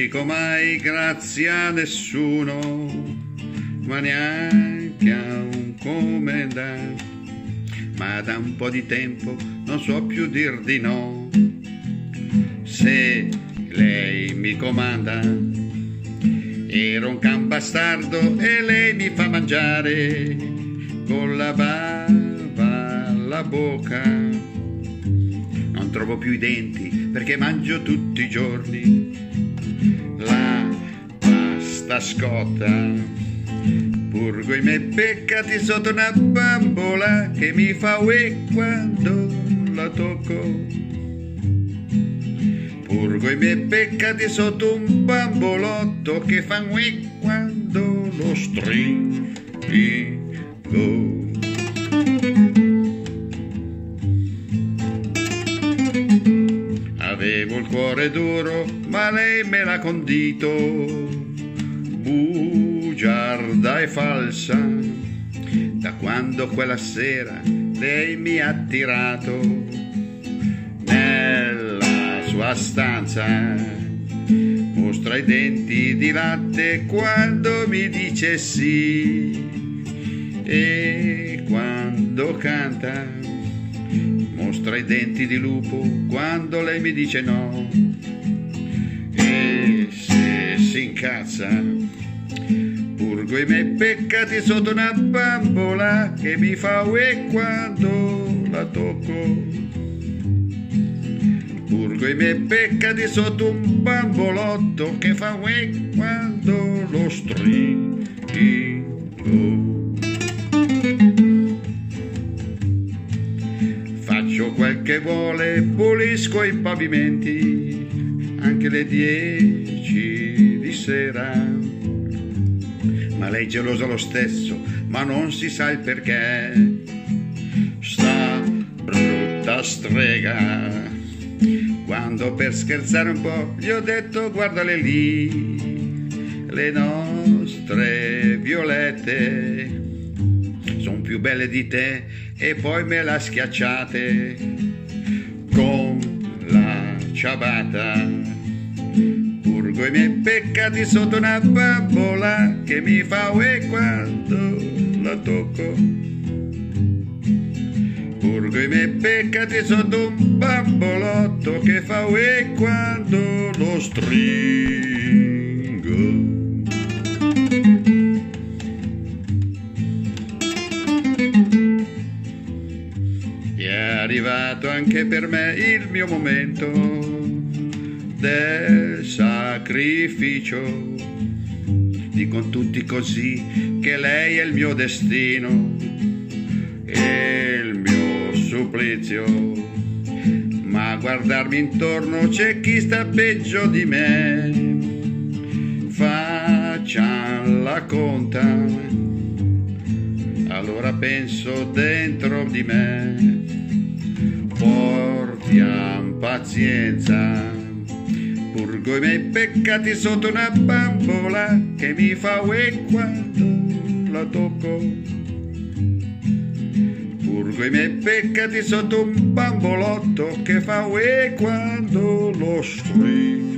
dico mai grazie a nessuno, ma neanche a un comandante. Ma da un po' di tempo non so più dir di no. Se lei mi comanda, ero un can bastardo e lei mi fa mangiare con la bava alla bocca. Non trovo più i denti perché mangio tutti i giorni pasta scotta. Purgo i miei peccati sotto una bambola che mi fa uè quando la tocco. Purgo i miei peccati sotto un bambolotto che fa uè quando lo stringo. Avevo il cuore duro, ma lei me l'ha condito, bugiarda e falsa. Da quando quella sera lei mi ha tirato nella sua stanza, mostra i denti di latte quando mi dice sì e quando canta mostra i denti di lupo quando lei mi dice no si incazza purgo i miei peccati sotto una bambola che mi fa uè quando la tocco. Purgo i miei peccati sotto un bambolotto che fa uè quando lo stringo. Faccio quel che vuole, pulisco i pavimenti, anche le dieci di sera. Ma lei è gelosa lo stesso, ma non si sa il perché. Sta brutta strega. Quando per scherzare un po' gli ho detto guardale lì, le nostre violette sono più belle di te e poi me la schiacciate con la ciabatta. Purgo i miei peccati sotto una bambola che mi fa uè quando la tocco. Purgo i miei peccati sotto un bambolotto che fa uè quando lo stringo. è arrivato anche per me il mio momento del sacrificio. Dicono tutti così che lei è il mio destino e il mio supplizio. Ma a guardarmi intorno c'è chi sta peggio di me. Facciamo la conta allora penso dentro di me, portiamo pazienza, purgo i miei peccati sotto una bambola che mi fa uè quando la tocco. Purgo i miei peccati sotto un bambolotto che fa uè quando lo stringo.